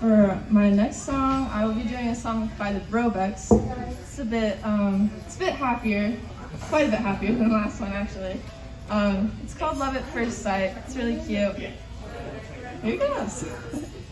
For my next song, I will be doing a song by the Brobecks. It's a bit, um, it's a bit happier, quite a bit happier than the last one actually. Um, it's called Love at First Sight. It's really cute. Here it goes.